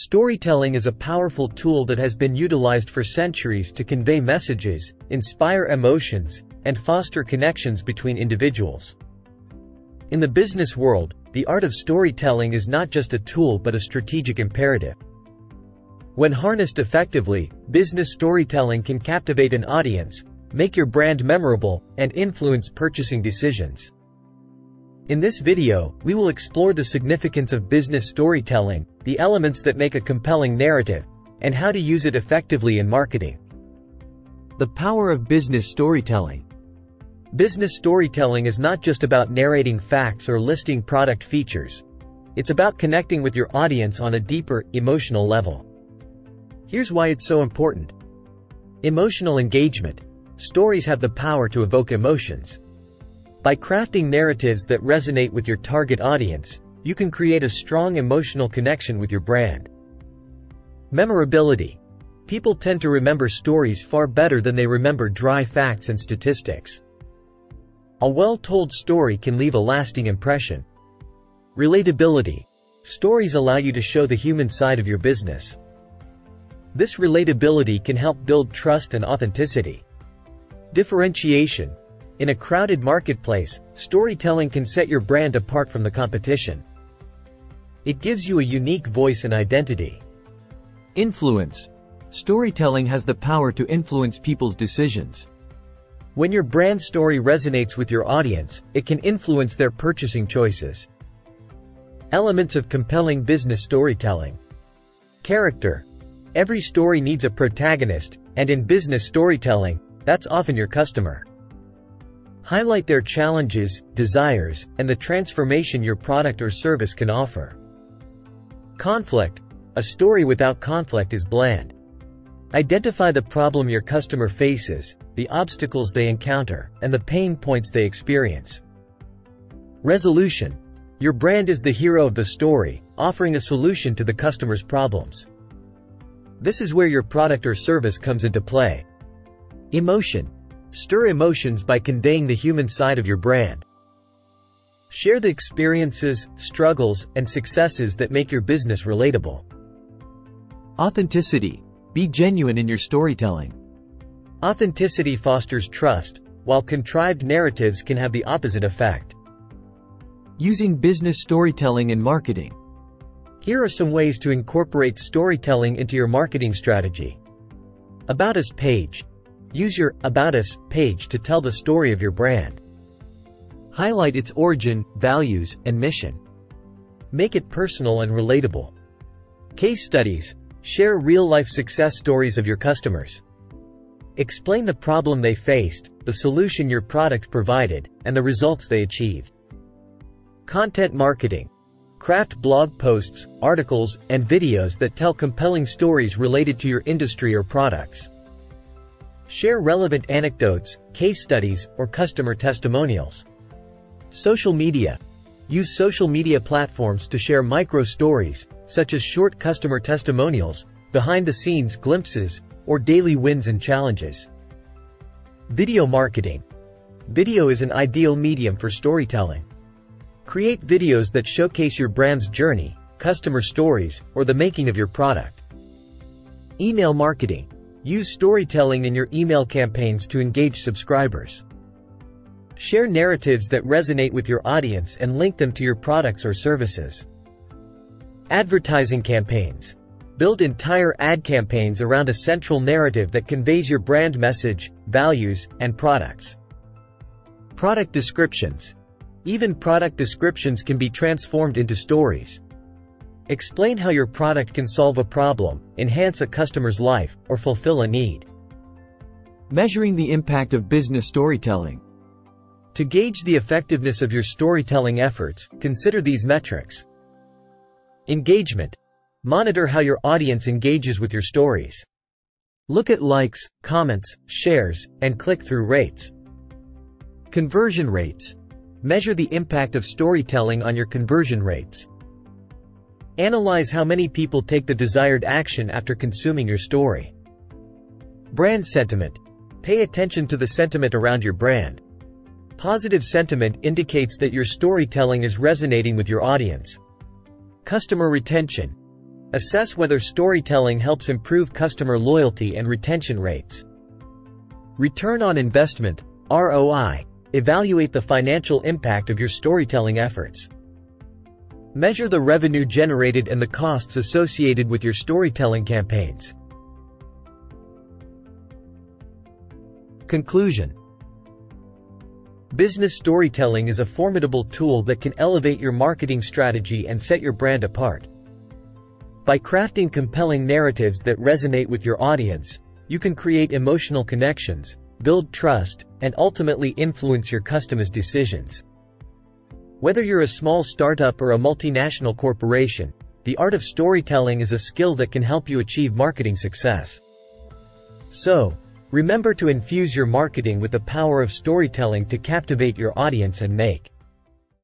Storytelling is a powerful tool that has been utilized for centuries to convey messages, inspire emotions, and foster connections between individuals. In the business world, the art of storytelling is not just a tool but a strategic imperative. When harnessed effectively, business storytelling can captivate an audience, make your brand memorable, and influence purchasing decisions. In this video, we will explore the significance of business storytelling, the elements that make a compelling narrative, and how to use it effectively in marketing. The power of business storytelling. Business storytelling is not just about narrating facts or listing product features. It's about connecting with your audience on a deeper, emotional level. Here's why it's so important. Emotional engagement. Stories have the power to evoke emotions. By crafting narratives that resonate with your target audience, you can create a strong emotional connection with your brand. Memorability. People tend to remember stories far better than they remember dry facts and statistics. A well-told story can leave a lasting impression. Relatability. Stories allow you to show the human side of your business. This relatability can help build trust and authenticity. Differentiation. In a crowded marketplace, storytelling can set your brand apart from the competition. It gives you a unique voice and identity. Influence. Storytelling has the power to influence people's decisions. When your brand story resonates with your audience, it can influence their purchasing choices. Elements of compelling business storytelling. Character. Every story needs a protagonist, and in business storytelling, that's often your customer. Highlight their challenges, desires, and the transformation your product or service can offer. Conflict. A story without conflict is bland. Identify the problem your customer faces, the obstacles they encounter, and the pain points they experience. Resolution. Your brand is the hero of the story, offering a solution to the customer's problems. This is where your product or service comes into play. Emotion. Stir emotions by conveying the human side of your brand. Share the experiences, struggles, and successes that make your business relatable. Authenticity. Be genuine in your storytelling. Authenticity fosters trust, while contrived narratives can have the opposite effect. Using business storytelling in marketing. Here are some ways to incorporate storytelling into your marketing strategy. About Us page. Use your About Us page to tell the story of your brand. Highlight its origin, values, and mission. Make it personal and relatable. Case studies. Share real-life success stories of your customers. Explain the problem they faced, the solution your product provided, and the results they achieved. Content marketing. Craft blog posts, articles, and videos that tell compelling stories related to your industry or products. Share relevant anecdotes, case studies, or customer testimonials. Social media. Use social media platforms to share micro-stories, such as short customer testimonials, behind-the-scenes glimpses, or daily wins and challenges. Video marketing. Video is an ideal medium for storytelling. Create videos that showcase your brand's journey, customer stories, or the making of your product. Email marketing. Use storytelling in your email campaigns to engage subscribers. Share narratives that resonate with your audience and link them to your products or services. Advertising campaigns. Build entire ad campaigns around a central narrative that conveys your brand message, values, and products. Product descriptions. Even product descriptions can be transformed into stories. Explain how your product can solve a problem, enhance a customer's life, or fulfill a need. Measuring the impact of business storytelling. To gauge the effectiveness of your storytelling efforts, consider these metrics. Engagement. Monitor how your audience engages with your stories. Look at likes, comments, shares, and click-through rates. Conversion rates. Measure the impact of storytelling on your conversion rates. Analyze how many people take the desired action after consuming your story. Brand sentiment. Pay attention to the sentiment around your brand. Positive sentiment indicates that your storytelling is resonating with your audience. Customer retention. Assess whether storytelling helps improve customer loyalty and retention rates. Return on investment, ROI. Evaluate the financial impact of your storytelling efforts. Measure the revenue generated and the costs associated with your storytelling campaigns. Conclusion Business storytelling is a formidable tool that can elevate your marketing strategy and set your brand apart. By crafting compelling narratives that resonate with your audience, you can create emotional connections, build trust, and ultimately influence your customers' decisions. Whether you're a small startup or a multinational corporation, the art of storytelling is a skill that can help you achieve marketing success. So, remember to infuse your marketing with the power of storytelling to captivate your audience and make